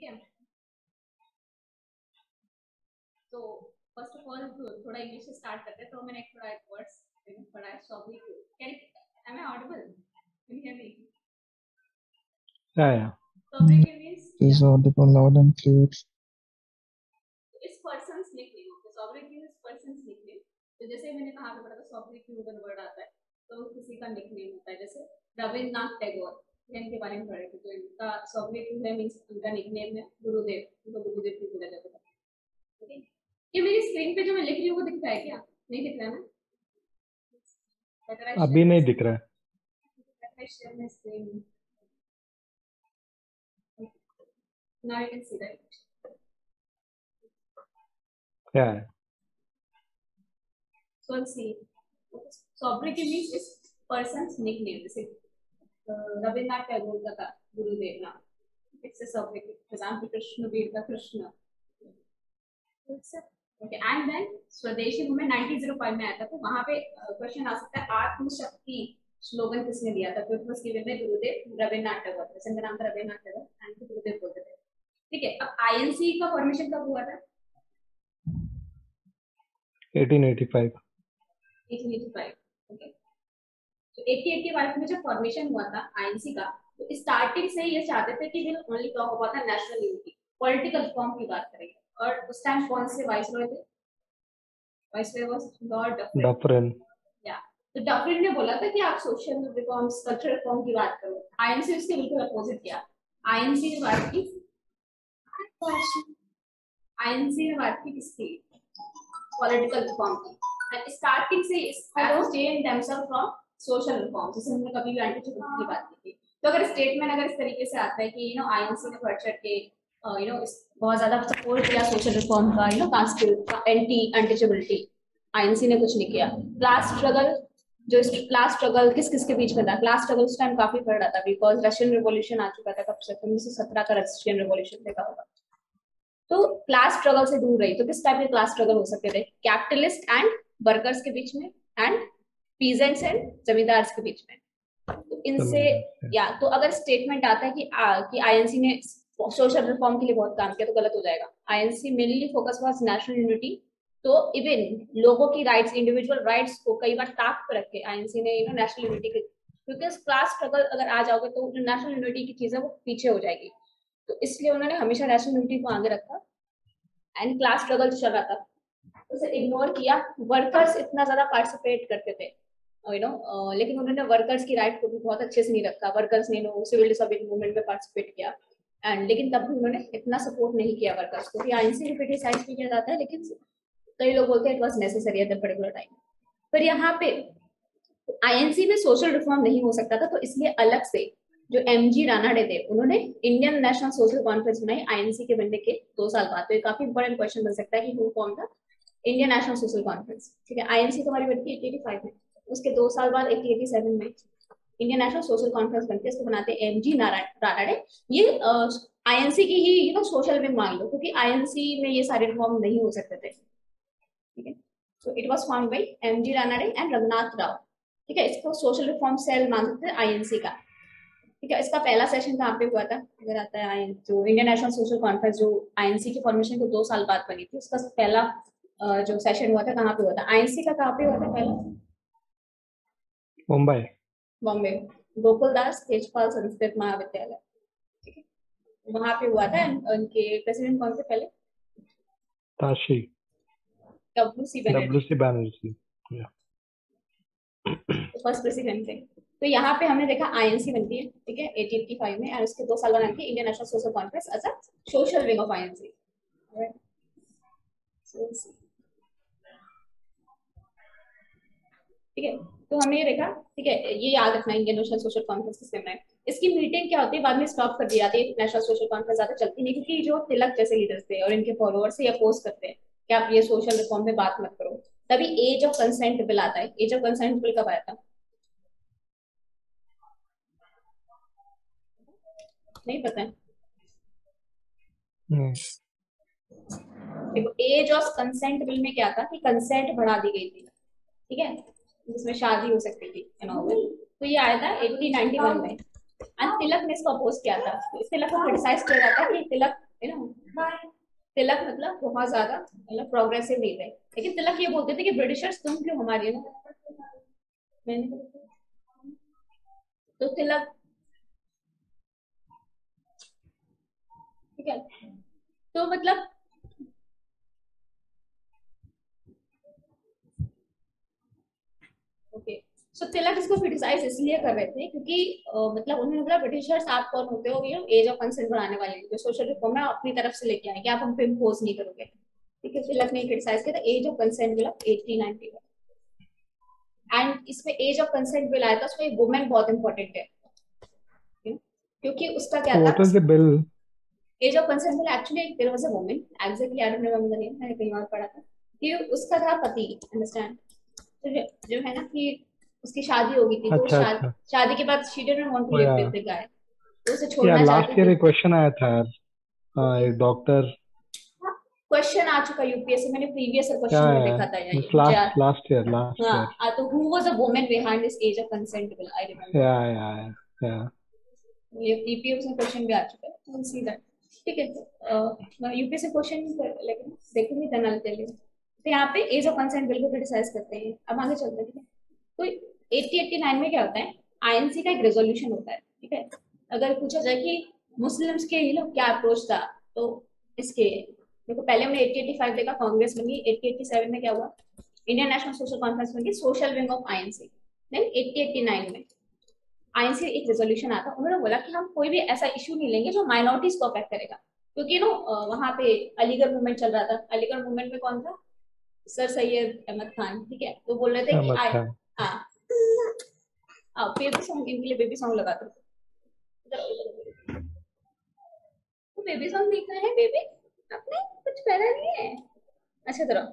ठीक है? तो फ़र्स्ट ऑफ़ ऑल थोड़ा इंग्लिश से स्टार्ट करते हैं तो मैंने एक थोड़ा एक वर्ड्स पढ़ा है sobriquet can am I audible can you hear me. Sobriquet means Is audible loud and clear. Person's nickname तो जैसे मैंने कहा पढ़ा था वर्ड आता है तो किसी का निकनेम होता है जैसे रविन्द्रनाथ टैगोर ये के बारे में पढ़े थे तो इनका सॉक्रेटिस है मीन्स इनका निक नेम है गुरुदेव उनको गुरुदेव भी बोला जाता था। ये मेरी स्क्रीन पे जो मैं लिख रही हूँ वो दिखता है क्या? नहीं दिख रहा ना? अभी नहीं दिख रहा है। क्या है? Socrates means person nickname जैसे रविन्द्रनाथ टैगोर का था गुरुदेव नाम. It's a sobriquet. For example, Krishnavir का Krishna. Okay, and then swadeshi movement 1905 में आया था तो वहाँ पे क्वेश्चन आ सकता है आत्मशक्ति स्लोगन किसने दिया था तो इट वाज गिवन बाय गुरुदेव रविन्द्रनाथ टैगोर जैसे इनका नाम था रविन्द्रनाथ टैगोर एंड गुरुदेव बोलते थे ठीक है अब आईएनसी का फॉर्मेशन कब हुआ था 1885 1885 तो 1885 में जब फॉर्मेशन हुआ था आईएनसी का तो स्टार्टिंग से ही ये चाहते थे कि will only talk about the national unity political reform की बात करेंगे। और उस टाइम कौन से वाइसरॉय थे? Viceroy was Lord Dufferin Dufferin या तो डफरिन ने बोला था कि आप सोशल रिफॉर्म्स कल्चरल रिफॉर्म की बात करो। आईएनसी उसके बिल्कुल अपोजिट किया। आईएनसी ने बात की। आईएनसी ने बात की किसकी? पॉलिटिकल रिफॉर्म की। एंड स्टार्टिंग से abstain themselves from social reform जैसे हमने कभी भी एंटी की बात की थी। तो अगर स्टेटमेंट अगर इस तरीके से आता है कि यू नो आईएनसी ने बढ़ चढ़ के यू नो बहुत ज़्यादा सपोर्ट किया सोशल रिफॉर्म का you know anti untouchability INC ने कुछ नहीं किया। क्लास स्ट्रगल जो क्लास स्ट्रगल किस किस के बीच में था? क्लास स्ट्रगल उस टाइम काफ़ी बढ़ रहा था बिकॉज़ रशियन रिवॉल्यूशन आ चुका था कब से? उन्नीस सौ सत्रह का रशियन रिवॉल्यूशन देखा होगा। तो क्लास स्ट्रगल से दूर रही। तो किस टाइप के क्लास स्ट्रगल हो सकते थे? कैपिटलिस्ट एंड वर्कर्स के बीच में एंड पीजेंट्स एंड जमींदार्स के बीच में। तो इनसे या तो अगर स्टेटमेंट आता है कि आ, कि आईएनसी ने सोशल रिफॉर्म के लिए बहुत काम किया तो गलत हो जाएगा। INC mainly focus was national unity तो इवन लोगों की राइट्स इंडिविजुअल राइट्स को कई बार ताक पर रख के आईएनसी ने यू नो नेशनल यूनिटी के क्योंकि क्लास स्ट्रगल अगर आ जाओगे तो जो नेशनल यूनिटी की चीज़ें वो पीछे हो जाएगी। तो इसलिए उन्होंने हमेशा नेशनल यूनिटी को आगे रखा एंड क्लास स्ट्रगल चल रहा था। उसे इग्नोर किया। वर्कर्स इतना ज़्यादा पार्टिसिपेट करते थे। यू नो लेकिन उन्होंने वर्कर्स की राइट को भी बहुत अच्छे से नहीं रखा। वर्कर्स ने नो सिविल डिसोबेडियंस मूवमेंट में पार्टिसिपेट किया। एंड लेकिन तब भी उन्होंने इतना सपोर्ट नहीं किया वर्कर्स को। कि भी किया जाता है, लेकिन कई लोग बोलते हैं it was necessary at particular time पर यहाँ पे आईएनसी में सोशल रिफॉर्म नहीं हो सकता था तो इसलिए अलग से जो एम जी रानाडे थे, उन्होंने इंडियन नेशनल सोशल कॉन्फ्रेंस बनाई आईएनसी के बनने के दो साल बाद। तो ये काफ़ी इंपॉर्टेंट क्वेश्चन बन सकता है कि वो कौन था इंडियन नेशनल सोशल कॉन्फ्रेंस ठीक है आईएनसी तो हमारी बनती है एटी फाइव में। उसके दो साल बाद एटी एटी सेवन में इंडियन नेशनल सोशल कॉन्फ्रेंस बनती है इसको बनाते हैं एम जी रानाडे ये आईएनसी की ही यू नो सोशल विंग मान लो, क्योंकि आईएनसी में ये सारे रिफॉर्म नहीं हो सकते थे। ठीक है? So it was found by M G Ranade and Raghunath Rao ठीक है? इसको सोशल रिफॉर्म सेल मान सकते हैं आईएनसी का। ठीक है? इसका पहला सेशन कहाँ पे हुआ था? अगर आता है जो इंडियन नेशनल सोशल कॉन्फ्रेंस जो आईएनसी के फॉर्मेशन के दो साल बाद बनी थी, उसका पहला जो सेशन हुआ था, कहाँ पे हुआ था? आईएनसी का कहाँ पे हुआ था पहला? मुंबई। बॉम्बे गोकुल दास तेजपाल संस्कृत महाविद्यालय। ठीक है? वहाँ पे हुआ था उनके प्रेसिडेंट कौन थे पहले? Tashi. W C W C Banerjee first president थे। तो यहाँ पे हमने देखा आईएनसी बनती है ठीक है? 1885 में और उसके दो साल बाद है Indian National Social Conference as a social wing of INC ठीक है? तो हमने ये देखा ठीक है ये याद रखना इंडियन नेशनल सोशल कॉन्फ्रेंस किसने बनाए इसकी मीटिंग क्या होती है बाद में स्टॉप कर दी जाती है। नेशनल सोशल कॉन्फ्रेंस ज़्यादा चलती नहीं क्योंकि जो तिलक जैसे लीडर्स थे और इनके फॉलोअर्स से अपोज करते हैं कि आप ये सोशल रिफॉर्म में बात मत करो। तभी एज ऑफ़ कंसेंट बिल आता है। एज ऑफ़ कंसेंट बिल कब आया था? नहीं पता है। देखो एज ऑफ़ कंसेंट बिल में क्या था कि कंसेंट बढ़ा दी गई थी। ठीक है? जिसमें शादी हो सकती थी तो ये आया था 1891 में। एंड तिलक ने इसको अपोज किया था। तो तिलक को क्रिटिसाइज किया जाता है कि तिलक तिलक मतलब बहुत ज़्यादा मतलब प्रोग्रेसिव नहीं थे लेकिन तिलक ये बोलते थे कि ब्रिटिशर्स तुम क्यों हमारी ना तो तिलक ठीक है? तो मतलब ओके सो तिलक इसको क्रिटिसाइज इसलिए कर रहे थे क्योंकि uh, मतलब उन्होंने बोला ब्रिटिशर्स आप कौन होते हो? ये एज ऑफ़ कंसेंट बढ़ाने वाले जो सोशल रिफॉर्म है अपनी तरफ़ से लेके आएँगे आप हम पे इम्पोज नहीं करोगे? ठीक है तिलक ने क्रिटिसाइज किया था। Age of consent bill of eighteen ninety and इसमें एज ऑफ़ कंसेंट बिल आया था उसमें वुमेन बहुत इंपॉर्टेंट है। क्योंकि उसका क्या था? The bill? Age of consent bill actually there was a woman exactly I don't remember the name मैंने कहीं और पढ़ा था। कि उसका था पति अंडरस्टैंड तो जो है ना कि उसकी शादी हो गई थी तो अच्छा शादी अच्छा। शादी के बाद she didn't want to live with the guy तो उसे छोड़ना लास्ट चाहती ईयर एक क्वेश्चन आया था यार। हाँ एक डॉक्टर क्वेश्चन आ चुका यूपीएससी मैंने प्रीवियस क्या क्वेश्चन में है? देखा था यार। लास्ट लास्ट ईयर लास्ट हाँ ईयर आ, तो who was a woman behind this age of consent bill I remember या या या। ये ईपीएफ में क्वेश्चन भी आ चुका है विल सी दैट ठीक है यूपीएससी क्वेश्चन लेकिन देखेंगे देन आई टेल यू तो यहाँ पे एज ऑफ़ कंसेंट बिल को क्रिटिसाइज करते हैं। अब आगे चलते हैं ठीक तो 80 89 में क्या होता है? आईएनसी का एक रेजोल्यूशन होता है ठीक है? अगर पूछा जाए कि मुस्लिम्स के ये लोग क्या अप्रोच था तो इसके देखो पहले हमने 80 85 देखा कांग्रेस बनी 80 87 में क्या हुआ? इंडियन नेशनल सोशल कॉन्फ्रेंस बनी social wing of INC then 80 89 में आईएनसी एक रेजोल्यूशन आता उन्होंने बोला कि हम कोई भी ऐसा इशू नहीं लेंगे जो माइनॉरिटीज को अफेक्ट करेगा। क्योंकि नो वहाँ पे अलीगढ़ मूवमेंट चल रहा था। अलीगढ़ मूवमेंट में कौन था? सर सैयद अहमद खान ठीक है? तो बोल रहे थे कि हाँ बेबी सॉन्ग इनके लिए बेबी सॉन्ग लगा दो तो बेबी सॉन्ग देखना है बेबी आपने कुछ पहना नहीं है अच्छा तरह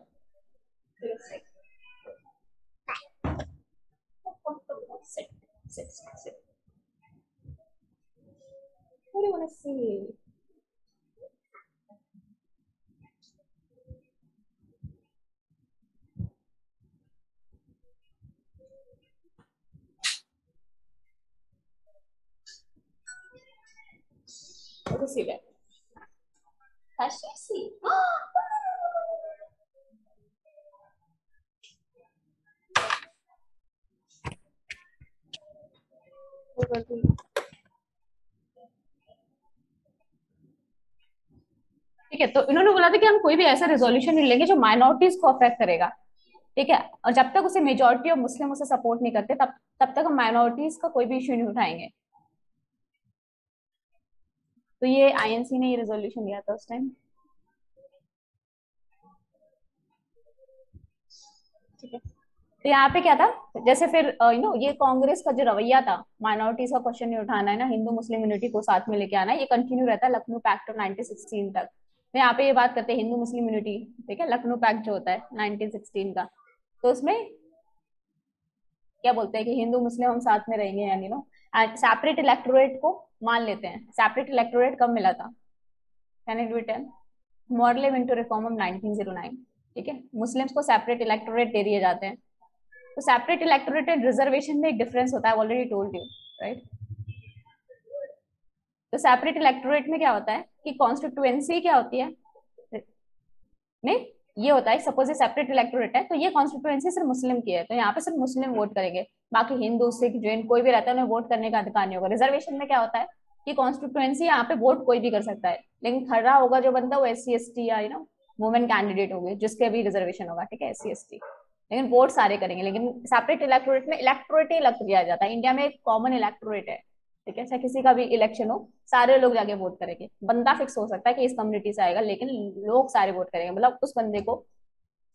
what do you want to see see there Has she see? ठीक है तो इन्होंने बोला था कि हम कोई भी ऐसा रेजोल्यूशन नहीं लेंगे जो माइनॉरिटीज को अफेक्ट करेगा। ठीक है और जब तक उसे मेजोरिटी और मुस्लिम उसे सपोर्ट नहीं करते तब तब तक हम माइनॉरिटीज का कोई भी इश्यू नहीं उठाएँगे। तो ये आईएनसी ने ये रेजोल्यूशन दिया था उस टाइम तो यहाँ पे क्या था? जैसे फिर यू नो ये कांग्रेस का जो रवैया था माइनॉरिटीज का क्वेश्चन नहीं उठाना है ना, हिंदू मुस्लिम यूनिटी को साथ में लेके आना ये कंटिन्यू रहता है लखनऊ पैक्ट ऑफ़ 1916 तक। तो यहाँ पे ये बात करते हैं, हिंदू मुस्लिम यूनिटी ठीक है? लखनऊ पैक्ट जो होता है 1916 का। तो उसमें क्या बोलते हैं कि हिंदू मुस्लिम हम साथ में रहेंगे यानी नो सेपरेट इलेक्टोरेट को मान लेते हैं। सेपरेट इलेक्टोरेट कब मिला था? Can it be ten model into reform of 1909 ठीक है? मुस्लिम्स को सेपरेट इलेक्टोरेट दे दिए जाते हैं। तो सेपरेट इलेक्टोरेट एंड रिजर्वेशन में एक डिफरेंस होता है ऑलरेडी टोल्ड यू राइट तो सेपरेट इलेक्टोरेट में क्या होता है कि कॉन्स्टिट्यूएंसी क्या होती है? ये होता है सपोज़ ये सेपरेट इलेक्टोरेट है तो ये कॉन्स्टिट्युएंसी सिर्फ़ मुस्लिम की है तो यहाँ पे सिर्फ़ मुस्लिम वोट करेंगे। बाकी हिंदू, सिख, जैन कोई भी रहता है, उन्हें वोट करने का अधिकार नहीं होगा। रिजर्वेशन में क्या होता है कि कॉन्स्टिट्युएंसी यहाँ पे वोट कोई भी कर सकता है, लेकिन खड़ा होगा जो बंदा वो एस सी एस टी या यू नो वुमेन कैंडिडेट होगी, जिसके भी रिजर्वेशन होगा, ठीक है एस सी एस टी लेकिन वोट सारे करेंगे, लेकिन सेपरेट इलेक्टोरेट में इलेक्टोरेट ही अलग किया जाता है। इंडिया में एक कॉमन इलेक्टोरेट है। ठीक है? चाहे किसी का भी इलेक्शन हो, सारे लोग जाके वोट करेंगे। बंदा फिक्स हो सकता है कि इस कम्युनिटी से आएगा, लेकिन लोग सारे वोट करेंगे। मतलब उस बंदे को,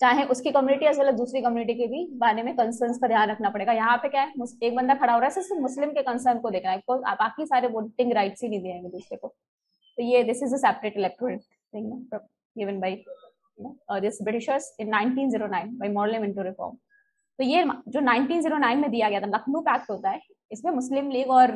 चाहे उसकी कम्युनिटी एज वेल दूसरी कम्युनिटी के भी बारे में कंसर्न का ध्यान रखना पड़ेगा। यहाँ पे क्या है एक बंदा खड़ा हो रहा है, सिर्फ़ मुस्लिम के कंसर्न को देखना है। बिकॉज़ बाकी सारे वोटिंग राइट्स ही नहीं देंगे दूसरे को। तो ये this is a separate electorate thing given by this Britishers in 1909 by model Minto reform तो ये, जो 1909 में दिया गया था, लखनऊ पैक्ट होता है, इसमें मुस्लिम लीग और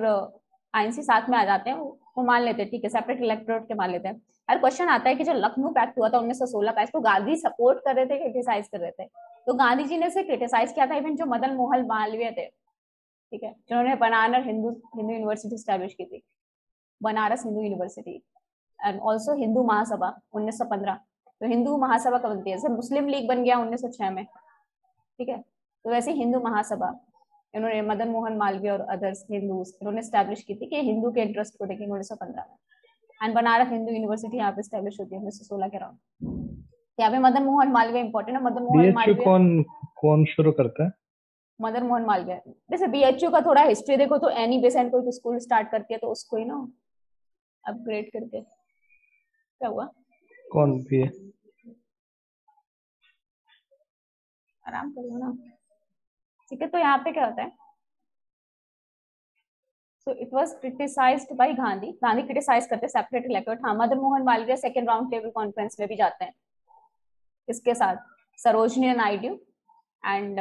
आईएनसी साथ में आ जाते हैं, वो मान लेते हैं, ठीक है सेपरेट इलेक्टोरेट के मान लेते हैं। हर क्वेश्चन आता है कि जो लखनऊ पैक्ट हुआ था 1916 का इसको गांधी सपोर्ट कर रहे थे क्रिटिसाइज कर रहे थे। तो गांधी जी ने इसे क्रिटिसाइज किया था इवन जो मदन मोहन मालवीय थे, ठीक है, जिन्होंने बनारस हिंदू हिंदू यूनिवर्सिटी स्टैब्लिश की थी, Banaras Hindu University and also Hindu Mahasabha 1915 तो हिंदू महासभा कब बनती है? जैसे मुस्लिम लीग बन गया 1906 में, ठीक है तो वैसे हिंदू महासभा। इन्होंने मदन मोहन मालवीय और अदर्स हिंदूज इन्होंने स्टैब्लिश की थी कि हिंदू के इंटरेस्ट को देखेंगे उन्नीस सौ पंद्रह में। एंड बनारस हिंदू यूनिवर्सिटी यहाँ पे स्टैब्लिश होती है उन्नीस सौ सोलह के अराउंड यहाँ पे मदन मोहन मालवीय इंपॉर्टेंट है मदन मोहन मालवीय कौन कौन शुरू करता है? मदन मोहन मालवीय। जैसे बीएचयू का थोड़ा हिस्ट्री देखो तो एनी बेसेंट कोई स्कूल स्टार्ट करती है तो उसको ही ना अपग्रेड करके। क्या हुआ? कौन भी है आराम करो ना। ठीक है तो यहाँ पे क्या होता है? So it was criticised by Gandhi Gandhi criticise करते सेपरेट इलेक्टेड हाँ Madan Mohan Malviya second round table conference में भी जाते हैं। इसके साथ सरोजनी नायडू एंड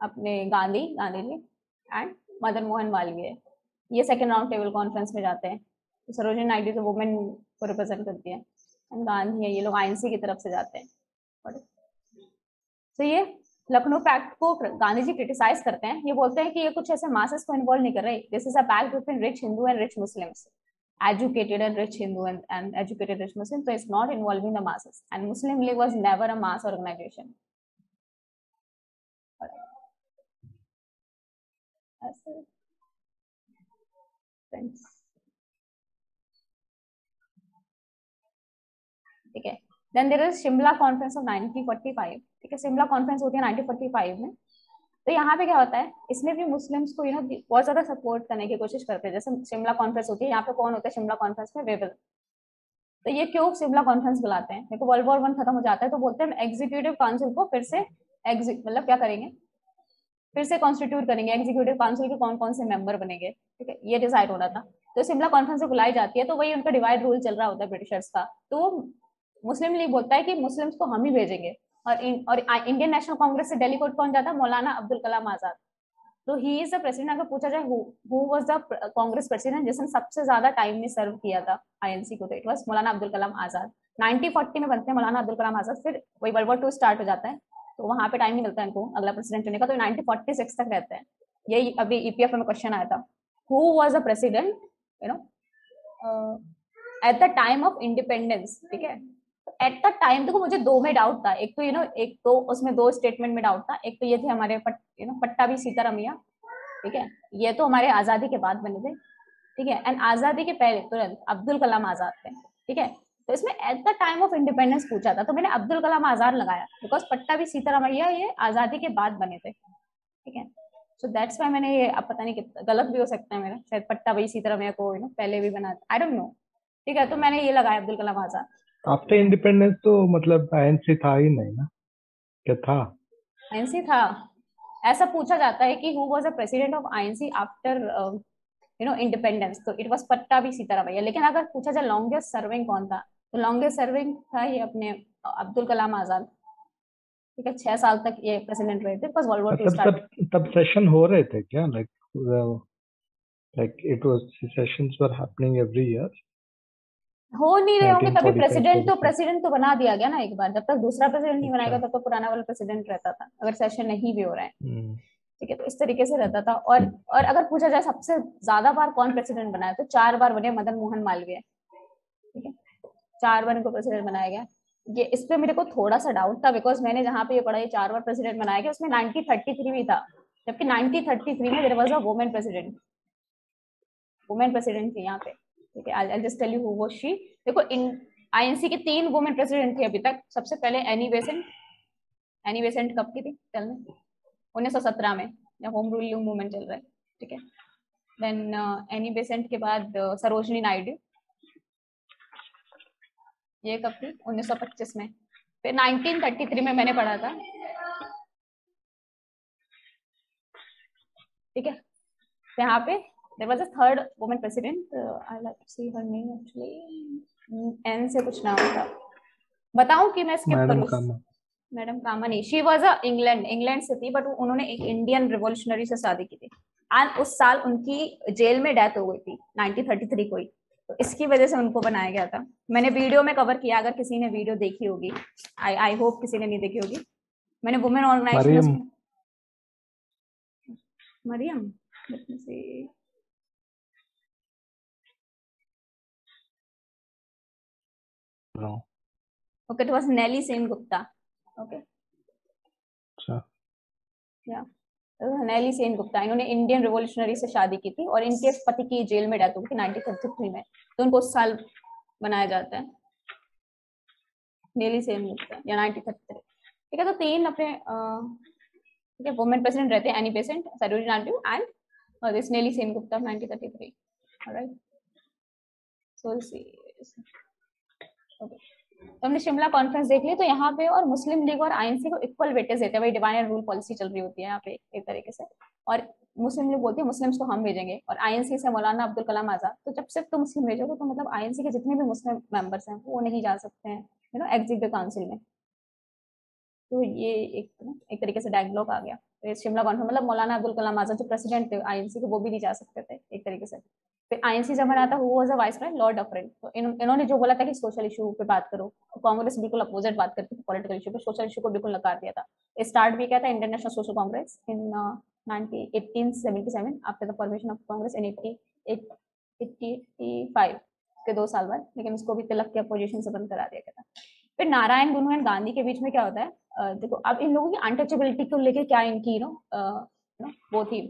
अपने गांधी गांधी जी एंड मदन मोहन मालवीय। ये सेकंड राउंड टेबल कॉन्फ्रेंस में जाते हैं। तो सरोजनी नायडू तो वुमेन को रिप्रेजेंट करती है एंड गांधी है, ये लोग आईएनसी की तरफ़ से जाते हैं। तो ये लखनऊ पैक्ट को गांधी जी क्रिटिसाइज करते हैं। ये बोलते हैं कि ये कुछ ऐसे मासेस को इन्वॉल्व नहीं कर रहे। This is a pact between rich Hindu and rich Muslims educated and rich Hindu and and educated rich Muslim तो it's not involving the masses and Muslim League was never mass organisation ठीक है Shimla conference of ठीक है Shimla conference होती है 1945 में। तो यहाँ पे क्या होता है, इसमें भी मुस्लिम्स को यू नो बहुत ज़्यादा सपोर्ट करने की कोशिश करते हैं। जैसे शिमला कॉन्फ्रेंस होती है, यहाँ पे कौन होता है शिमला कॉन्फ्रेंस में? वेबल तो ये क्यों शिमला कॉन्फ्रेंस बुलाते हैं? देखो वर्ल्ड वॉर वन खत्म हो जाता है तो बोलते हैं एग्जीक्यूटिव काउंसिल को फिर से मतलब क्या करेंगे? फिर से कॉन्स्टिट्यूट करेंगे। एग्जीक्यूटिव काउंसिल के कौन कौन से मेंबर बनेंगे? ठीक है, ये डिसाइड हो रहा था। तो शिमला कॉन्फ्रेंस बुलाई जाती है तो वही उनका डिवाइड रूल चल रहा होता है ब्रिटिशर्स का। तो मुस्लिम लीग बोलता है कि मुस्लिम्स को हम ही भेजेंगे। और इन, और इंडियन नेशनल कांग्रेस से डेलीगेट कौन जाता? मौलाना अब्दुल कलाम आज़ाद। तो ही इज़ द प्रेसिडेंट अगर पूछा जाए who was the Congress president जिसने सबसे ज़्यादा टाइम में सर्व किया था आईएनसी को? तो इट वाज मौलाना अब्दुल कलाम आज़ाद। 1940 में बनते हैं मौलाना अब्दुल कलाम आज़ाद। फिर वही वर्ल्ड वॉर टू स्टार्ट हो जाता है। तो वहाँ पे टाइम नहीं मिलता इनको अगला प्रेसिडेंट चुने का। तो 1946 तक रहते हैं। यही अभी ईपीएफ में क्वेश्चन आया था। Who was the president you know at the time of independence ठीक है? एट द टाइम देखो मुझे दो में डाउट था। एक तो यू नो एक तो उसमें दो स्टेटमेंट में डाउट था। एक तो ये थे हमारे पट, यू नो पट्टा भी सीतारमैया ठीक है? ये तो हमारे आज़ादी के बाद बने थे। ठीक है? एंड आज़ादी के पहले तुरंत अब्दुल कलाम आज़ाद थे। ठीक है? तो इसमें at the time of independence पूछा था तो मैंने अब्दुल कलाम आज़ाद लगाया। बिकॉज़ पट्टा भी सीतारमैया ये आज़ादी के बाद बने थे। ठीक है? सो दैट्स वाई मैंने ये अब पता नहीं कितना गलत भी हो सकता है मेरा। शायद पट्टा भाई सीतारमैया को यू नो पहले भी बना आई डोंट नो ठीक है? तो मैंने ये लगाया अब्दुल कलाम आज़ाद। आफ्टर इंडिपेंडेंस तो मतलब आईएनसी था ही नहीं ना? क्या था? आईएनसी था। ऐसा पूछा जाता है कि who was the president of INC after you know independence तो इट वाज पट्टा भी सीतारामैया लेकिन अगर पूछा जाए लॉन्गेस्ट सर्विंग कौन था? तो लॉन्गेस्ट सर्विंग था ये अपने अब्दुल कलाम आज़ाद। ठीक है छह साल तक ये प्रेसिडेंट रहे थे। बिकॉज़ वर्ल्ड वॉर टू तब तब तब सेशन हो रहे थे क्या? Like like it was sessions were happening every year हो नहीं रहे होंगे तभी प्रेसिडेंट तो प्रेसिडेंट तो बना दिया गया ना एक बार जब तक दूसरा प्रेसिडेंट नहीं बनाएगा तब तो पुराना वाला प्रेसिडेंट रहता था अगर सेशन नहीं भी हो रहा है। ठीक है तो इस तरीके से रहता था। और और अगर पूछा जाए सबसे ज़्यादा बार कौन प्रेसिडेंट बनाया तो चार बार बने मदन मोहन मालवीय। ठीक है चार बार इनको प्रेसिडेंट बनाया गया। ये इस पे मेरे को थोड़ा सा डाउट था बिकॉज़ मैंने जहाँ पे ये पढ़ा ये चार बार प्रेसिडेंट बनाया गया उसमें नाइनटीन थर्टी थ्री भी था जबकि नाइनटीन थर्टी थ्री में there was a women president women president थी यहाँ पे। ठीक है I just tell you who was she देखो इन आईएनसी के तीन वुमेन प्रेसिडेंट थे अभी तक. सबसे पहले एनी बेसेंट एनी बेसेंट कब की थी? चल उन्नीस सौ सत्रह में, जब होम रूलिंग मूवमेंट चल रहा है, ठीक है? देन एनी बेसेंट के बाद सरोजनी नायडू. ये कब थी? 1925 में. फिर 1933 में मैंने पढ़ा था. ठीक है? यहाँ पे there was a third woman president uh, i like to see her name actually. N से कुछ नाम था। बताऊँ कि मैं स्किप करूँ? मैडम कामा नहीं। She was a England England से थी बट उन्होंने एक इंडियन रिवोल्यूशनरी से शादी की थी। एंड उस साल उनकी जेल में डेथ हो गई थी 1933 को ही। तो इसकी वजह से उनको बनाया गया था। मैंने वीडियो में कवर किया अगर किसी ने वीडियो देखी होगी। आई आई होप किसी ने नहीं देखी होगी। मैंने women organisation Mariam. C No. Okay it was Nellie Sen Gupta okay अच्छा नेली सेन गुप्ता इन्होंने इंडियन रिवोल्यूशनरी से शादी की थी और इनके पति की जेल में डेथ हो गई थी नाइनटीन में। तो उनको उस साल बनाया जाता है। नेली सेन गुप्ता या नाइनटीन ठीक है तो तीन अपने ठीक है वुमेन प्रेसिडेंट रहते हैं Annie Besant Sarojini Naidu and this Nellie Sen Gupta nineteen thirty three right so तो हमने शिमला कॉन्फ्रेंस देख ली तो यहाँ पे और मुस्लिम लीग और आईएनसी को इक्वल वेटेज देते हैं। वही डिवाइन एंड रूल पॉलिसी चल रही होती है यहाँ पे एक तरीके से। और मुस्लिम लीग बोलती है, मुस्लिम्स को हम भेजेंगे। और आईएनसी से मौलाना अब्दुल कलाम आज़ाद तो जब सिर्फ़ तुम मुस्लिम भेजोगे तो मतलब आईएनसी के जितने भी मुस्लिम मेंबर्स हैं, वो नहीं जा सकते हैं यू नो एग्जीक्यूटिव काउंसिल में। तो ये एक एक तरीके से डायलॉग आ गया। तो शिमला कॉन्फ्रेंस मतलब मौलाना अब्दुल कलाम आज़ाद जो प्रेसिडेंट थे आईएनसी के, वो भी नहीं जा सकते थे, एक तरीके से। फिर आईएनसी जब बना था who was a viceroy Dufferin तो इन, इन्होंने जो बोला था कि सोशल इशू पे बात करो कांग्रेस बिल्कुल अपोजिट बात करती थी पॉलिटिकल इशू पे सोशल इशू को बिल्कुल नकार दिया था। स्टार्ट भी किया था? International Social Congress in 1977 after the formation of Congress in 85 के दो साल बाद लेकिन उसको भी तिलक के अपोजिशन से बंद करा दिया गया था। फिर नारायण गुरु एंड गांधी के बीच में क्या होता है? देखो अब इन लोगों की अनटचेबिलिटी को लेके क्या इनकी नो वो थी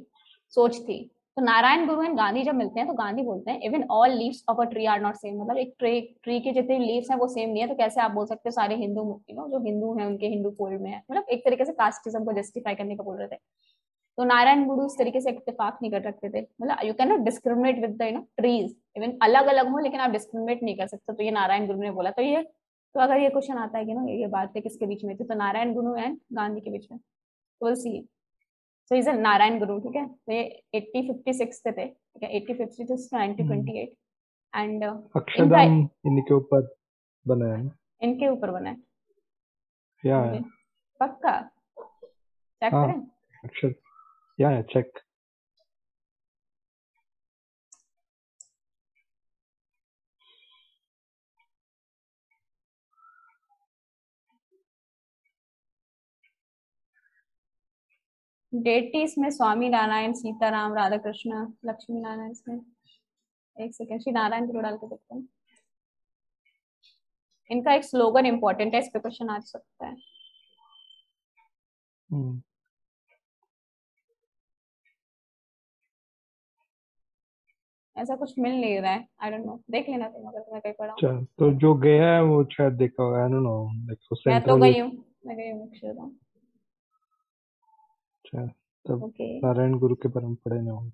सोच थी। तो नारायण गुरु एंड गांधी जब मिलते हैं तो गांधी बोलते हैं even all leaves of a tree are not same मतलब एक ट्री ट्री के जितने लीव्स हैं, वो सेम नहीं है तो कैसे आप बोल सकते हो सारे हिंदू यू नो जो हिंदू हैं, उनके हिंदू फोल्ड में है। मतलब एक तरीके से कास्टिज्म को जस्टिफाई करने का बोल रहे थे। तो नारायण गुरु इस तरीके से इतफाक नहीं कर रखते थे। मतलब you can not discriminate with the you know trees even अलग अलग हो, लेकिन आप डिस्क्रिमिनेट नहीं कर सकते। तो ये नारायण गुरु ने बोला। तो ये तो अगर ये क्वेश्चन आता है कि ना, ये बात किसके बीच में? थी तो नारायण गुरु एंड गांधी के बीच में। तो सी सो इज़ नारायण गुरु ठीक है? तो ये 80 56 से थे ठीक है? 80 50 टू 90 हम्म। 28 एंड अक्षरधाम इनके ऊपर बना है। इनके ऊपर बना है। या पक्का? चेक हाँ। करें? अक्षर या या चेक डेटीज में स्वामी नारायण सीताराम राधा कृष्ण लक्ष्मी नारायण इसमें। एक सेकंड श्री नारायण गुरु डाल के देखते हैं। इनका एक स्लोगन इंपॉर्टेंट है इस पे क्वेश्चन आ सकता है। हम्म, ऐसा कुछ मिल नहीं रहा है आई डोंट नो देख लेना तुम अगर तुम्हें कहीं पढ़ा अच्छा तो जो गया है वो शायद देखा होगा आई डोंट नो लाइक मैं तो गई हूँ मैं गई हूँ अक्षरधाम अच्छा तब ओके। नारायण गुरु के बारे में पढ़े नहीं होंगे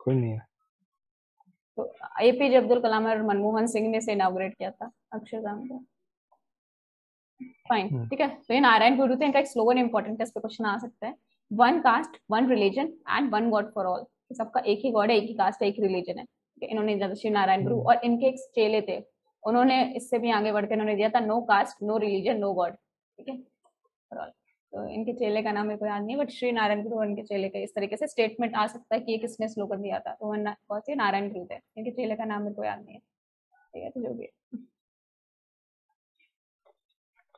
कोई नहीं है। तो एपीजे अब्दुल कलाम और मनमोहन सिंह ने इसे इनॉग्रेट किया था अक्षरधाम को। Fine hmm. ठीक है तो ये नारायण गुरु थे इनका एक स्लोगन इंपॉर्टेंट है इस पे क्वेश्चन आ सकता है। One caste one religion and one God for all सबका एक ही गॉड है एक ही कास्ट है एक ही रिलीजन है। इन्होंने श्री नारायण गुरु हम्म। और इनके एक चेले थे उन्होंने इससे भी आगे बढ़ के इन्होंने दिया था no caste no religion no God ठीक है तो इनके चेले का नाम मेरे को याद नहीं बट श्री नारायण गुरु और इनके चेले का इस तरीके से स्टेटमेंट आ सकता है कि ये किसने स्लोगन दिया था। तो कौन से? नारायण गुरु थे। इनके चेले का नाम मेरे को याद नहीं है। ठीक है तो जो भी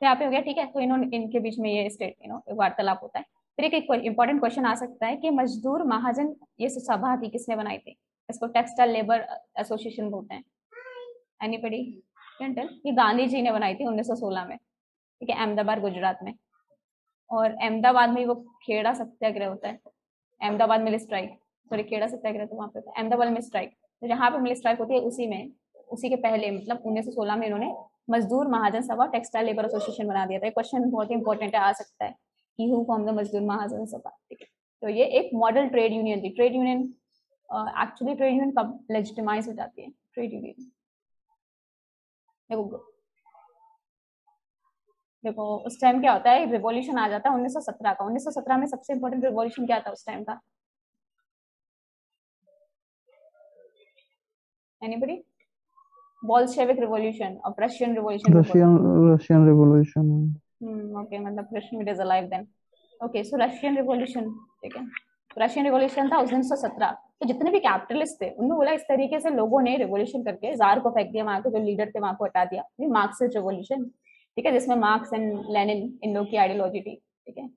तो यहाँ पे हो गया, ठीक है। तो इन्होंने, इनके बीच में ये स्टेट यू नो वार्तालाप होता है। फिर एक इंपॉर्टेंट क्वेश्चन आ सकता है कि मजदूर महाजन, ये सभा थी, किसने बनाई थी? इसको टेक्सटाइल लेबर एसोसिएशन बोलते हैं। कैन टेल ये गांधी जी ने बनाई थी 1916 में। ठीक है, अहमदाबाद, गुजरात में। और अहमदाबाद में वो खेड़ा सत्याग्रह होता है। Ahmedabad mill strike sorry Kheda Satyagraha तो वहाँ पे अहमदाबाद में स्ट्राइक तो जहाँ पे मिल स्ट्राइक होती है, उसी में, उसी के पहले मतलब 1916 में इन्होंने मजदूर महाजन सभा टेक्सटाइल लेबर एसोसिएशन बना दिया था। क्वेश्चन बहुत ही इंपॉर्टेंट आ सकता है कि हु फॉर्म द मजदूर महाजन सभा? ठीक है। तो ये एक मॉडल ट्रेड यूनियन थी। Trade union actually trade union कब लेजिटिमाइज हो जाती है? ट्रेड यूनियन देखो देखो उस टाइम क्या होता है रिवॉल्यूशन आ जाता है 1917 का। 1917 में सबसे इम्पोर्टेंट रिवॉल्यूशन क्या था उस टाइम का? एनीबडी बॉल्शेविक रिवॉल्यूशन और Russian revolution Russian Russian Revolution. Okay मतलब Russian it is alive then okay so Russian revolution ठीक है? रशियन रिवॉल्यूशन था उस दिन सत्रह। तो जितने भी कैपिटलिस्ट थे उन्होंने बोला इस तरीके से लोगों ने रिवॉल्यूशन करके जार को फेंक दिया वहाँ के जो लीडर थे वहाँ को हटा दिया। मार्क्सिस्ट रिवॉल्यूशन ठीक है, जिसमें मार्क्स एंड लेनिन इन लोग की आइडियोलॉजी थी, ठीक है।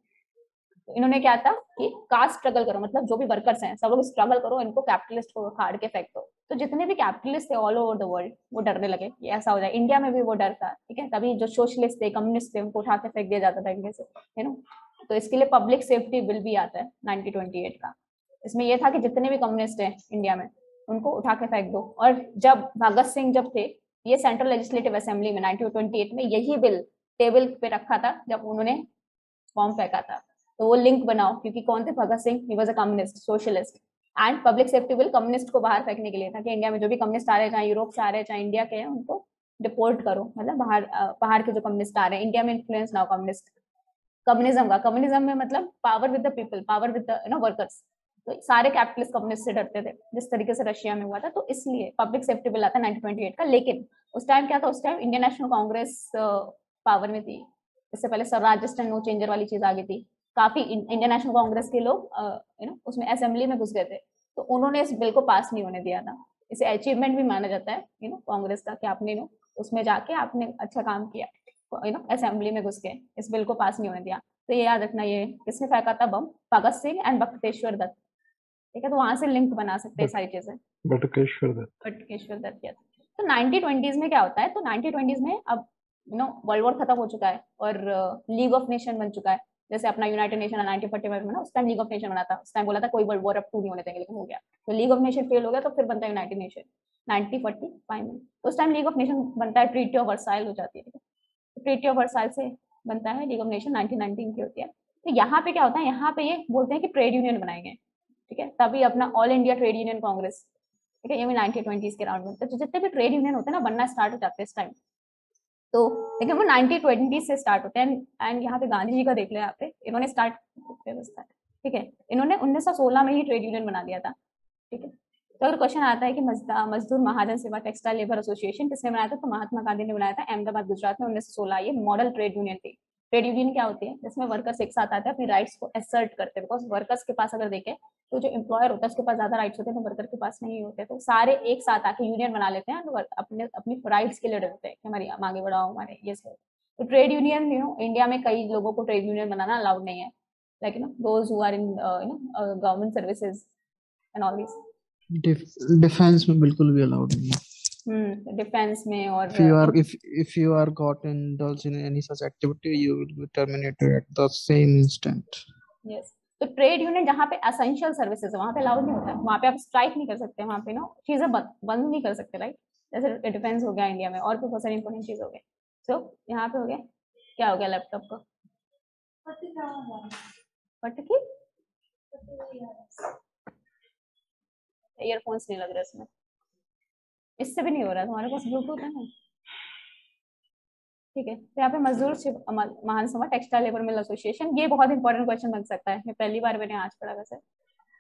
तो इन्होंने क्या था कि कास्ट स्ट्रगल करो मतलब जो भी वर्कर्स हैं, सब लोग स्ट्रगल करो, इनको कैपिटलिस्ट को खाड़ के फेंक दो तो जितने भी कैपिटलिस्ट थे ऑल ओवर द वर्ल्ड वो डरने लगे कि ऐसा हो जाए। इंडिया में भी वो डर था, ठीक है। तभी जो सोशलिस्ट थे कम्युनिस्ट थे, उनको उठा के फेंक दिया जाता था इंडिया से है ना तो इसके लिए पब्लिक सेफ्टी बिल भी आता है नाइनटीन का। इसमें यह था कि जितने भी कम्युनिस्ट हैं इंडिया में, उनको उठा के फेंक दो। और जब भगत सिंह जब थे ये सेंट्रल लेजिस्लेटिव असेंबली में 1928 में यही बिल टेबल पे रखा था, जब उन्होंने फॉर्म फेंका था। तो वो लिंक बनाओ, क्योंकि कौन थे? Bhagat Singh he was a communist socialist and public safety bill communist को बाहर फेंकने के लिए था कि इंडिया में जो भी कम्युनिस्ट आ रहे हैं, चाहे यूरोप से आ रहे हैं, चाहे इंडिया के हैं, उनको डिपोर्ट करो। मतलब बाहर बाहर के जो कम्युनिस्ट आ रहे हैं इंडिया में इन्फ्लुएंस ना हो कम्युनिस्ट कम्युनिज्म का कम्युनिज्म में मतलब power with the people power with the you know workers तो सारे कैपिटलिस्ट कम्युनिस्ट से डरते थे, जिस तरीके से रशिया में हुआ था तो इसलिए पब्लिक सेफ्टी बिल आता 1928 का। लेकिन उस टाइम क्या था? उस time Indian National Congress power में थी। इससे पहले सर राजस्थान नो चेंजर वाली चीज़ आ गई थी। काफ़ी इंडियन नेशनल कांग्रेस के लोग यू नो उसमें असेंबली में घुस गए थे। तो उन्होंने इस बिल को पास नहीं होने दिया था। इसे अचीवमेंट भी माना जाता है यू नो कांग्रेस का कि आपने नो उसमें जाके आपने अच्छा काम किया यू नो असेंबली में घुस के इस बिल को पास नहीं होने दिया। तो ये याद रखना, ये किसने फेंका था? बम? भगत सिंह एंड बख्तेश्वर दत्त। ठीक है? तो वहाँ से लिंक बना सकते हैं सारी चीज़ें। बटुकेश्वर दत्त बटुकेश्वर दत्त यस तो नाइनटीन ट्वेंटीज में क्या होता है? तो नाइनटी ट्वेंटीज में अब यू नो वर्ल्ड वॉर खत्म हो चुका है और लीग ऑफ़ नेशन बन चुका है। जैसे अपना यूनाइटेड नेशन नाइनटीन फोर्टी में ना उस टाइम लीग ऑफ़ नेशन बना था। उस टाइम बोला था कोई वर्ल्ड वॉर अब टू नहीं होने देंगे लेकिन हो गया। तो लीग ऑफ़ नेशन फेल हो गया तो फिर बनता है United Nation nineteen forty five में तो उस टाइम लीग ऑफ़ नेशन बनता है ट्रीटी ऑफ़ वर्साइल हो जाती है ट्रीटी ऑफ़ वर्साइल से बनता है League of Nation nineteen nineteen की होती है। तो यहाँ पे क्या होता है? यहाँ पे ये बोलते हैं कि ट्रेड यूनियन बनाएँगे। ठीक है? तभी अपना All India Trade Union Congress ठीक है? ये भी नाइनटीन ट्वेंटीज के राउंड में तो जितने भी ट्रेड यूनियन होते हैं ना, बनना स्टार्ट हो जाते हैं इस टाइम तो लेकिन वो नाइनटीन ट्वेंटी से स्टार्ट होते हैं एंड यहाँ पे गांधी जी का देख लो यहाँ पे, इन्होंने स्टार्ट व्यवस्था ठीक है? इन्होंने उन्नीस सौ सोलह में ही ट्रेड यूनियन बना दिया था, ठीक है? तो अगर क्वेश्चन आता है कि मजदूर महाजन सेवा टेक्सटाइल लेबर एसोसिएशन किसने बनाया था? तो महात्मा गांधी ने बनाया था, अहमदाबाद, गुजरात में उन्नीस सौ सोलह ये मॉडल ट्रेड यूनियन थी। ट्रेड यूनियन क्या होती है? जिसमें वर्कर्स एक साथ आते हैं, अपनी राइट्स को एसर्ट करते हैं। बिकॉज़ वर्कर्स के पास अगर देखें तो जो एम्प्लॉयर होता है, उसके पास ज़्यादा राइट्स होते हैं तो वर्कर के पास नहीं होते। तो सारे एक साथ आके यूनियन बना लेते हैं अपने, अपनी राइट्स के लिए डरते हैं कि हमारी आगे बढ़ाओ, हमारे ये सब। तो trade union you know India में कई लोगों को ट्रेड यूनियन बनाना अलाउड नहीं है। Like you know those who are in you know government services and all this defence में बिल्कुल भी अलाउड नहीं है। डिफेंस में और if you are if if you are caught indulged in any such activity you will be terminated at the same instant. Yes. तो trade union जहाँ पे असेंशियल सर्विसेज़ है वहाँ पे अलाउड नहीं होता है। वहाँ पे आप स्ट्राइक नहीं कर सकते वहाँ पे ना चीज़ें बंद नहीं कर सकते राइट जैसे डिफेंस हो गया इंडिया में और भी बहुत सारी इंपॉर्टेंट चीज़ हो गई। सो यहाँ पे हो गया। क्या हो गया लैपटॉप का? पटकी ईयरफोन्स नहीं लग रहे इसमें। इससे भी नहीं हो रहा, तुम्हारे पास ब्लूटूथ है ना? ठीक है तो यहाँ पे मजदूर महान सभा टेक्सटाइल लेबर मिल एसोसिएशन ये बहुत इंपॉर्टेंट क्वेश्चन बन सकता है। पहली बार मैंने आज पढ़ा वैसे।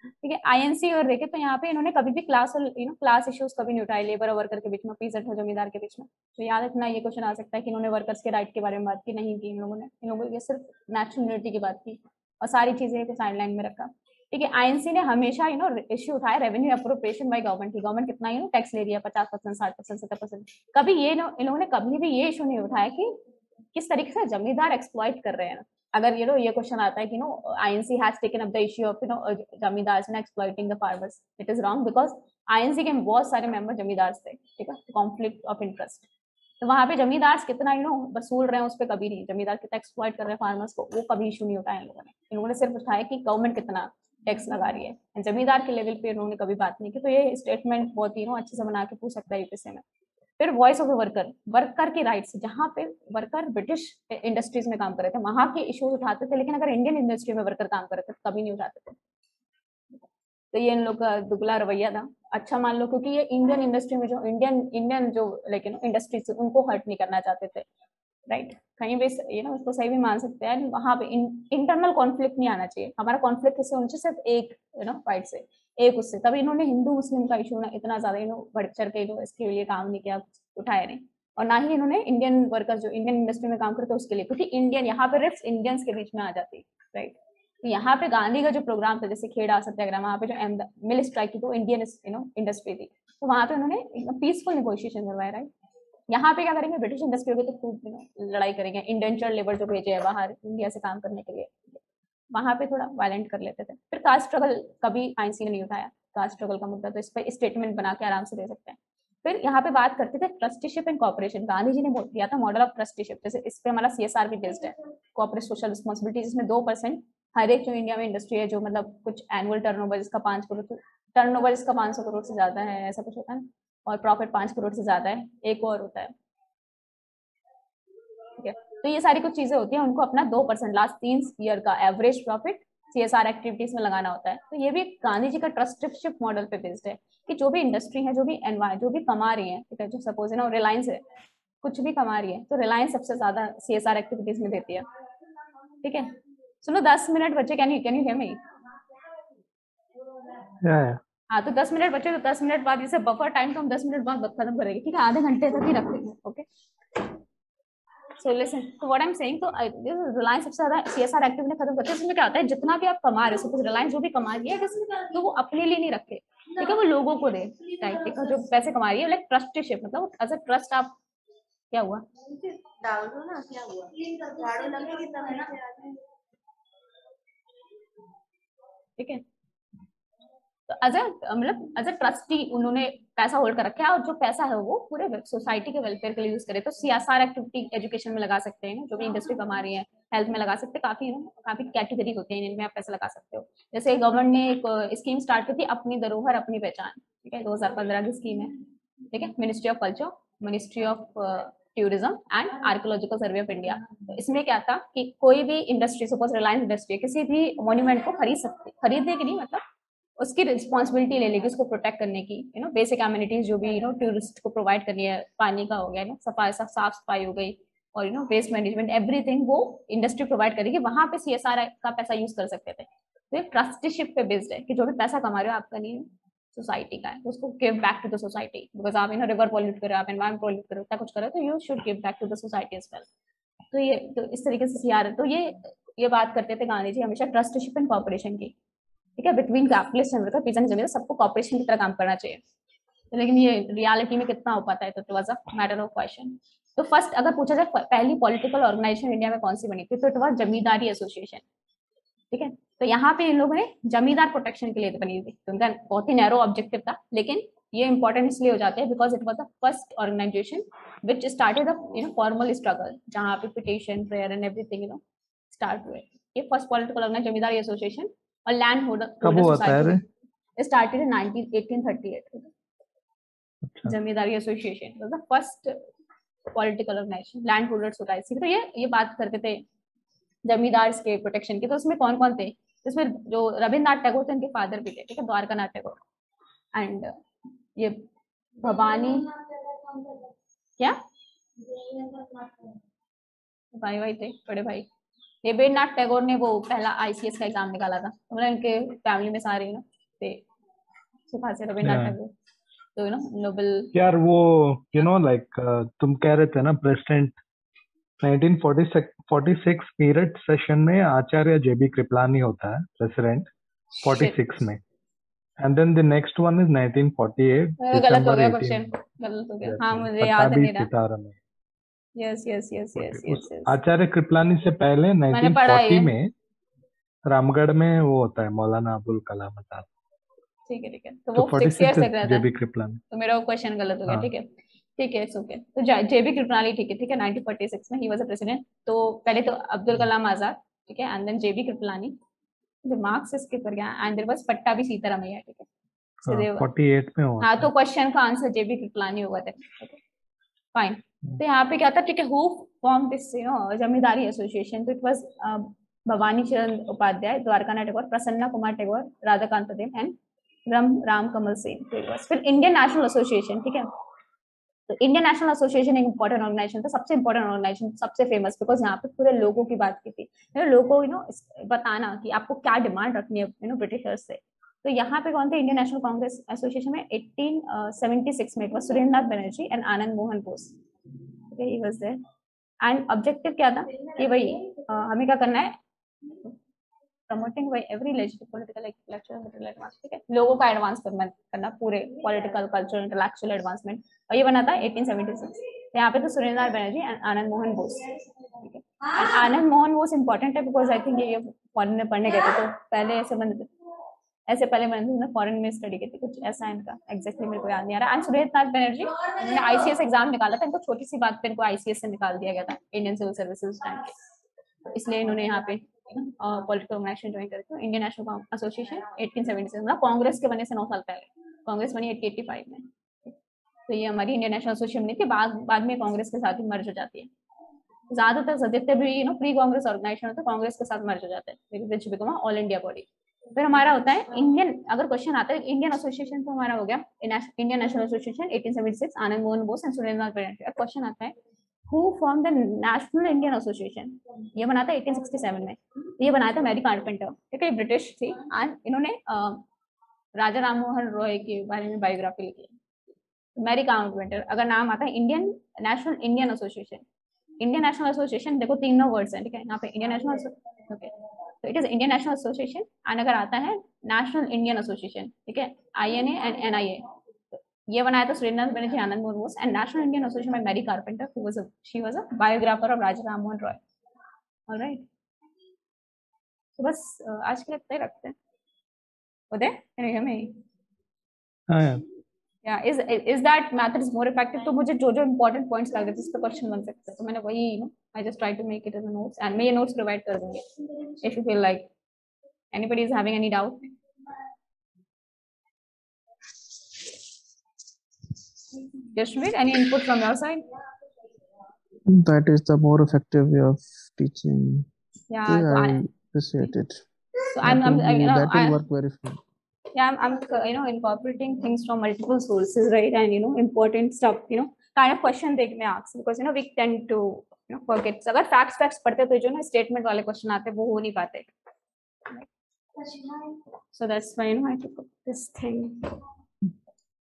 ठीक है आईएनसी और देखे तो यहाँ पे इन्होंने कभी भी क्लास और यू नो क्लास इश्यूज़ कभी नहीं उठाए लेबर और वर्कर के बीच में पीजेंट और जमींदार के बीच में। तो याद रखना, ये क्वेश्चन आ सकता है कि इन्होंने वर्कर्स के राइट के बारे में बात की, नहीं की इन लोगों ने। इन लोगों ने सिर्फ़ नेशनल यूनिटी की बात की और सारी चीज़ें साइड लाइन में रखा। ठीक है आईएनसी ने हमेशा यू नो इश्यू उठाया रेवेन्यू अप्रोप्रिएशन बाय गवर्नमेंट की गवर्नमेंट कितना यू नो टैक्स ले रही है, पचास परसेंट साठ परसेंट सत्तर परसेंट कभी ये नो इन लोगों ने कभी भी ये इशू नहीं उठाया कि किस तरीके से जमींदार एक्सप्लॉइट कर रहे हैं। अगर यू नो ये क्वेश्चन आता है कि no INC has taken up the issue of you know zamindar and exploiting the farmers it is wrong because INC के बहुत सारे मेंबर जमींदार थे, ठीक है? कॉन्फ्लिक्ट ऑफ़ इंटरेस्ट तो वहाँ पे जमींदार कितना यू नो वसूल रहे हैं, उस पर कभी नहीं। जमींदार कितना एक्सप्लॉइट कर रहे हैं फार्मर्स को, वो कभी इशू नहीं उठाया इन लोगों ने। इन लोगों ने सिर्फ़ उठाया कि गवर्नमेंट कितना टैक्स लगा रही है। जमींदार के लेवल पे उन्होंने कभी बात नहीं की तो ये स्टेटमेंट बहुत ही अच्छे से बना के पूछ सकता है यूपीसी में। फिर वॉइस ऑफ़ वर्कर वर्कर की राइट्स जहाँ पे वर्कर ब्रिटिश इंडस्ट्रीज़ में काम कर रहे थे, वहाँ के इश्यूज़ उठाते थे, लेकिन अगर इंडियन इंडस्ट्री में वर्कर काम कर रहे थे तो कभी नहीं उठाते थे। तो ये इन लोग का दुगला रवैया था। अच्छा मान लो, क्योंकि ये इंडियन इंडस्ट्री में जो इंडियन इंडियन जो लेकिन इंडस्ट्रीज़ उनको हर्ट नहीं करना चाहते थे। राइट कहीं भी यू नो उसको सही भी मान सकते हैं वहाँ पे इंटरनल कॉन्फ्लिक्ट नहीं आना चाहिए। हमारा कॉन्फ्लिक्ट किससे होना चाहिए सिर्फ़ एक यू नो फाइट से, एक उससे। तभी इन्होंने हिंदू मुस्लिम का इशू ना इतना ज़्यादा इन्हों बढ़ चढ़ के इसके लिए काम नहीं किया, उठाया नहीं। और ना ही इन्होंने इंडियन वर्कर्स जो इंडियन इंडस्ट्री में काम करते उसके लिए, क्योंकि इंडियन यहाँ पे रिफ्ट इंडियंस के बीच में आ जाती राइट तो यहाँ पे गांधी का जो प्रोग्राम था, जैसे खेड़ा सत्याग्रह, वहाँ पे जो मिल स्ट्राइक की तो इंडियन यू नो इंडस्ट्री थी। तो वहाँ पे उन्होंने पीसफुल निगोशिएशन करवाया राइट यहाँ पे क्या करेंगे? ब्रिटिश इंडस्ट्री होगी तो खूब लड़ाई करेंगे। इंडेंचर लेबर जो भेजे है बाहर इंडिया से काम करने के लिए, वहाँ पे थोड़ा वायलेंट कर लेते थे। फिर कास्ट स्ट्रगल कभी आईसी ने नहीं उठाया। कास्ट स्ट्रगल का मुद्दा तो इस पर स्टेटमेंट बना के आराम से दे सकते हैं। फिर यहाँ पे बात करते थे trusteeship and cooperation Gandhi ji ने बोल दिया था मॉडल ऑफ़ ट्रस्टीशिप जैसे इस पे हमारा सी एस आर भी बेस्ड है। कॉपरेट सोशल रिस्पॉन्सिबिलिटी जिसमें दो परसेंट हर एक जो इंडिया में इंडस्ट्री है, जो मतलब कुछ एनुअल टर्नओवर जिसका पाँच करोड़ टर्न ओवर इसका पाँच सौ करोड़ से ज़्यादा है, ऐसा कुछ होता है और प्रॉफिट पाँच करोड़ से ज़्यादा है, एक और होता है। ठीक है? तो ये सारी कुछ चीज़ें होती हैं, उनको अपना दो परसेंट लास्ट तीन ईयर का एवरेज प्रॉफिट सीएसआर एक्टिविटीज़ में लगाना होता है। तो ये भी गांधी जी का ट्रस्टशिप मॉडल पे बेस्ड है कि जो भी इंडस्ट्री है, जो भी एनवायर जो भी कमा रही है, ठीक है, जो सपोज़ है ना रिलायंस है, कुछ भी कमा रही है तो रिलायंस सबसे ज़्यादा सीएसआर एक्टिविटीज़ में देती है। ठीक है? सुनो, दस मिनट बच्चे can you can you hear me. हाँ तो दस मिनट बचे तो दस मिनट बाद जैसे बफर टाइम तो हम दस मिनट बाद खत्म करेंगे ठीक है? आधे घंटे तक ही रखेंगे ओके सो लिसन तो व्हाट आई एम सेइंग तो रिलायंस सबसे ज़्यादा सीएसआर एक्टिविटी खत्म करते हैं। इसमें क्या होता है? जितना भी आप कमा रहे हो सपोज़ रिलायंस जो भी कमा रही है तो वो अपने लिए नहीं रखे ठीक है? वो लोगों को दे टाइप ठीक है जो पैसे कमा रही है लाइक ट्रस्टीशिप मतलब एज अ ट्रस्ट आप क्या हुआ? डाल ना क्या ठीक है? तो एज अ मतलब एज अ ट्रस्टी उन्होंने पैसा होल्ड कर रखा है और जो पैसा है वो पूरे सोसाइटी के वेलफेयर के लिए यूज़ करे। तो सीएसआर एक्टिविटी एजुकेशन में लगा सकते हैं, जो भी इंडस्ट्री कमा रही है हेल्थ में लगा सकते हैं। काफ़ी काफ़ी कैटेगरीज होती हैं इनमें आप पैसा लगा सकते हो। जैसे गवर्नमेंट ने एक स्कीम स्टार्ट की थी, अपनी धरोहर, अपनी पहचान। ठीक है, दो हज़ार पंद्रह की स्कीम है। ठीक है ministry of culture ministry of tourism and archaeological survey of India इसमें क्या था कि कोई भी इंडस्ट्री सपोज़ रिलायंस इंडस्ट्री किसी भी मोन्यूमेंट को खरीद सकती, खरीदने के लिए मतलब उसकी रिस्पॉन्सिबिलिटी ले लेगी उसको प्रोटेक्ट करने की यू नो बेसिक एम्यूनिटीज जो भी यू नो टूरिस्ट को प्रोवाइड करनी है, पानी का हो गया ना सफ़ाई साफ़ सफ़ाई हो गई और you know waste management everything वो इंडस्ट्री प्रोवाइड करेगी वहाँ पे सीएसआर का पैसा यूज़ कर सकते थे। तो ये ट्रस्टीशिप पे बेस्ड है कि जो भी पैसा कमा रहे हो, आपका नहीं सोसाइटी का है। तो उसको give back to the society because आप इन रिवर पॉल्यूट करो आप एनवायरमेंट पॉल्यूट करो क्या कुछ करो तो you should give back to the society as well तो ये तो इस तरीके से सी तो ये ये बात करते थे गांधी जी हमेशा ट्रस्टशिप एंड कॉपरेशन की। ठीक है? Between capitalist and worker peasant ज़मीन सबको कॉपरेशन की तरह काम करना चाहिए। तो लेकिन ये रियलिटी में कितना हो पाता है तो it was a matter of question तो फ़र्स्ट अगर पूछा जाए पहली पॉलिटिकल ऑर्गेनाइजेशन इंडिया में कौन सी बनी थी? तो इट वॉज़ जमींदारी एसोसिएशन ठीक है? तो यहाँ पे इन लोगों ने जमींदार प्रोटेक्शन के लिए बनी थी। तो उनका बहुत ही नैरो ऑब्जेक्टिव था, लेकिन ये इंपॉर्टेंट इसलिए हो जाते हैं because it was the first organization which started you know formal struggle जहाँ पे petition prayer and everything you know start हुए। ये first political organize zamindari association और लैंड होल्डर कब हुआ था यार? स्टार्टेड इन 1838 अच्छा। Zamindari association was the first political organization land holder society तो ये ये बात करते थे जमींदार के प्रोटेक्शन की। तो उसमें कौन कौन थे? इसमें जो रविन्द्रनाथ टैगोर थे उनके फादर भी थे ठीक है? द्वारका नाथ टैगोर। एंड ये भवानी क्या? भाई भाई थे बड़े भाई। रविन्द्रनाथ टैगोर ने वो पहला आईसीएस का एग्ज़ाम निकाला था। मतलब इनके फैमिली में सारे ना सुखा से रविन्द्रनाथ टैगोर तो यू नो नोबल यार वो यू नो लाइक तुम कह रहे थे ना प्रेसिडेंट 1946 पीरियड सेशन में आचार्य जेबी कृपलानी होता है प्रेसिडेंट 46 में। And then the next one is 1948 गलत हो गया क्वेश्चन गलत हो गया। हाँ मुझे याद नहीं रहा। Yes yes yes yes yes Acharya Kripalani से पहले पढ़ा 1940 में रामगढ़ में वो होता है मौलाना अबुल कलाम आज़ाद। ठीक है ठीक है। तो तो वो सिक्स इयर्स 46 तक रहता है। जेबी कृपलानी तो मेरा वो क्वेश्चन गलत हो गया हाँ। ठीक है। ठीक है ओके तो जेबी कृपलानी ठीक है ठीक है 1946 में ही वाज अ प्रेसिडेंट तो पहले तो अब्दुल कलाम आज़ाद ठीक है एंड देन जेबी कृपलानी जो मार्क्स गया। And there was Pattabhi Sitaramayya ठीक है। So 48 में हुआ हाँ तो क्वेश्चन का आंसर जेबी कृपलानी होगा था फाइन तो यहाँ पे क्या था? ठीक है फॉर्म नो जमींदारी एसोसिएशन तो it was Bhawani Charan Upadhyay Dwarkanath Tagore Prasanna Kumar Tagore Radhakant Deb and Ram Ram Kamal Sen तो was. फिर इंडियन नेशनल एसोसिएशन ठीक है? तो इंडियन नेशनल एसोसिएशन एक इंपॉर्टेंट ऑर्गेनाइजेशन था सबसे इंपॉर्टेंट ऑर्गेनाइजेशन सबसे फ़ेमस बिकॉज़ यहाँ पे पूरे लोगों की बात की थी। know, लोगों यू नो बताना कि आपको क्या डिमांड रखनी है यू नो ब्रिटिशर्स से। तो यहाँ पे कौन थे? इंडियन नेशनल कांग्रेस एसोसिएशन में 1876 में it Surendra Nath Banerjee and Anand Mohan Bose there and objective क्या था? कि भाई हमें क्या करना है? Promoting by every legislative political intellectual advance ठीक है? लोगों का एडवांसमेंट करना पूरे पॉलिटिकल कल्चरल इंटेलेक्चुअल एडवांसमेंट और ये बना था 1876 तो यहाँ पे तो सुरेंद्र बनर्जी एंड आनंद मोहन बोस, ठीक है? आनंद मोहन बोस इंपॉर्टेंट है बिकॉज़ आई थिंक ये फॉरेन में पढ़ने गए थे तो पहले ऐसे बंद ऐसे पहले मैंने फॉरेन में स्टडी की थी, कुछ ऐसा इनका एग्जैक्टली मेरे को याद नहीं आ रहा। एंड सुरेश नाथ बनर्जी उन्होंने आईसीएस एग्ज़ाम निकाला था, इनको छोटी सी बात पे इनको आईसीएस से निकाल दिया गया था इंडियन सिविल सर्विसेज़ टाइम के इसलिए इन्होंने यहाँ पे पॉलिटिकल ऑर्गेनाइजेशन ज्वाइन करी थी। इंडियन नेशनल एसोसिएशन 1876 मतलब कांग्रेस के बनने से नौ साल पहले। कांग्रेस बनी 1885 में। तो ये हमारी इंडियन नेशनल एसोसिएशन बनी थी, बाद बाद में कांग्रेस के साथ ही मर्ज हो जाती है। ज़्यादातर जितने भी you know pre Congress organization होते हैं कांग्रेस के साथ मर्ज हो जाते हैं। ऑल इंडिया बॉडी फिर हमारा होता है इंडियन अगर क्वेश्चन आता है इंडियन एसोसिएशन तो हमारा हो गया। Indian national association 1876 Anand Mohan Bose and Surendranath Banerjee question आता है who form the national Indian association ये बना था 1867 में। ये बनाया था मैरी कारपेंटर ठीक है ब्रिटिश थी। एंड इन्होंने राजा राम मोहन रॉय के बारे में बायोग्राफी लिखी। मैरी कारपेंटर अगर नाम आता है Indian national Indian association Indian national association देखो तीनों वर्ड्स हैं, ठीक है? यहाँ पे इंडियन नेशनल ओके तो it is Indian national association and अगर आता है नेशनल इंडियन एसोसिएशन ठीक है? I N and N I A ये बनाया था Surendra Banerjee, Anand Mohan Bose and national Indian association by Mary Carpenter she was a biographer of Raja Ram Mohan Roy alright तो बस आज के लिए रखते हैं। उदय कैन यू या is is that method is more effective तो मुझे जो जो इंपॉर्टेंट पॉइंट्स लग रहे थे इस पे क्वेश्चन बन सकते हैं तो मैंने वही you know I just try to make it in the notes and मैं ये नोट्स प्रोवाइड कर दूंगी if you feel like anybody is having any doubt just wait any input from your side That is the more effective way of teaching. yeah, Okay, so I I, appreciate it. so I'm, That I'm will, I- you know, that will I, work very fine. Yeah I'm, I'm uh, you know incorporating things from multiple sources right and you know important stuff you know kind of question they may ask because you know we tend to you know forget अगर facts facts पढ़ते तो जो ना statement वाले question हैं, वो हो नहीं पाते so that's why you know I took up this thing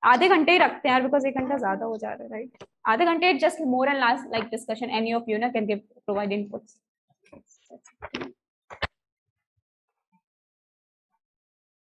आधे घंटे ही रखते हैं यार बिकॉज़ एक घंटा ज़्यादा हो जा रहा है राइट आधे घंटे just more and last like discussion any of you ना can give provide inputs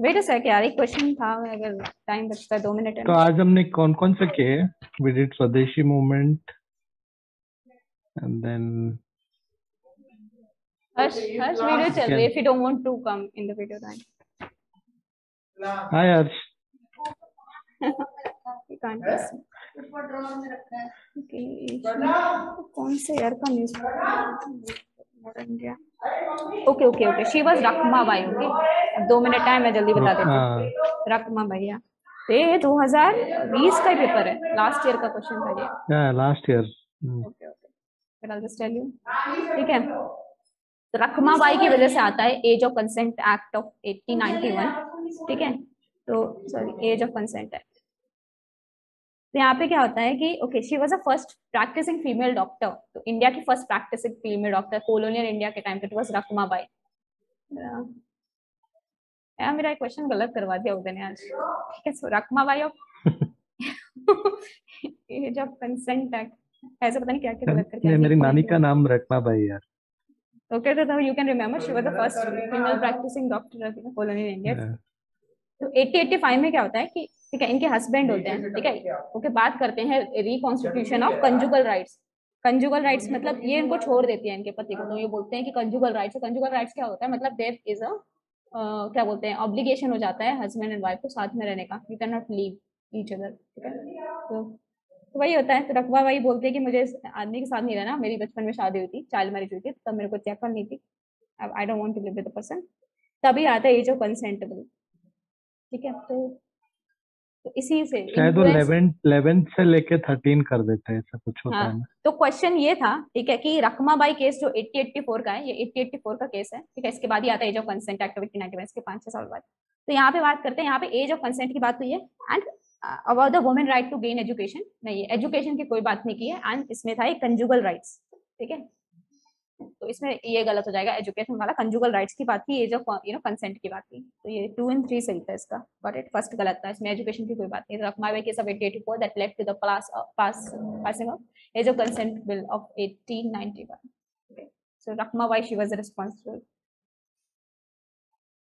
Wait a sec, यार एक क्वेश्चन था अगर टाइम बचता है दो मिनट तो आज हमने कौन कौन से किए? We did swadeshi movement and then Harsh Harsh video चल रही है if you don't want to come in the video time हाय हर्ष कौन से यार का news India okay okay okay she was Rukhma Bai okay अब दो मिनट टाइम है जल्दी बता देती हाँ। हूँ। रकमा भैया तो ये 2020 का पेपर है लास्ट ईयर का क्वेश्चन था ये। Last year okay okay just tell you ठीक है? तो रकमा बाई की वजह से आता है age of consent act of 1891 ठीक है? तो sorry age of consent act तो यहाँ पे क्या होता है कि okay she was a first practicing female doctor तो इंडिया की first practicing female doctor colonial India के टाइम पे वाज रकमा बाई यार मेरा क्वेश्चन गलत करवा दिया उदय ने आज ठीक है so Rukhma Bai of age of consent act ऐसे पता नहीं क्या क्या गलत करके मेरी नानी का नाम रखना भाई यार। Okay, so you can remember she was the first female practicing doctor of the colonial India. Yeah. तो 8085 में क्या होता है कि ठीक है इनके हस्बैंड होते हैं ठीक है ओके बात करते हैं reconstitution of conjugal rights conjugal rights मतलब ये इनको छोड़ देती है इनके पति को तो ये बोलते हैं कि कंजुगल राइट्स कंजुगल राइट्स क्या होता है? मतलब देर इज़ अ क्या बोलते हैं ऑब्लिगेशन हो जाता है हस्बैंड एंड वाइफ को साथ में रहने का। You can not leave each other ठीक है। तो तो वही होता है तो रकबा भाई बोलते हैं कि मुझे इस आदमी के साथ नहीं रहना। मेरी बचपन में शादी हुई थी चाइल्ड मैरिज हुई थी तब मेरे को त्याग करनी थी। I don't want to live with the person तभी आता है एज ऑफ़ कंसेंटेबल ठीक है तो तो इसी से। शायद वो influence- 11 11 से लेके 13 कर देते हैं ऐसा कुछ होता हाँ। है तो क्वेश्चन ये था ठीक है कि रकमा बाई केस जो 8084 का है ये 8084 का केस है ठीक है इसके बाद ही आता है age of consent act of 1891 इसके पाँच छह साल बाद। तो यहाँ पे बात करते हैं यहाँ पे एज ऑफ़ कंसेंट की बात हुई है and about the women right to gain education नहीं एजुकेशन की कोई बात नहीं की है एंड इसमें था एक कंजुगल राइट्स ठीक है। तो इसमें ये गलत हो जाएगा एजुकेशन वाला कंजुगल राइट्स की बात थी age of you know consent की बात थी तो ये टू एंड थ्री सही था इसका बट इट फ़र्स्ट गलत था इसमें एजुकेशन की कोई बात नहीं रखमा वे case of 1884 that led to the pass pass passing of age of consent bill of 1891 okay so rakma why she was responsible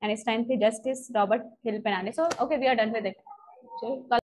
and it's time for justice robert hill penale so okay we are done with it so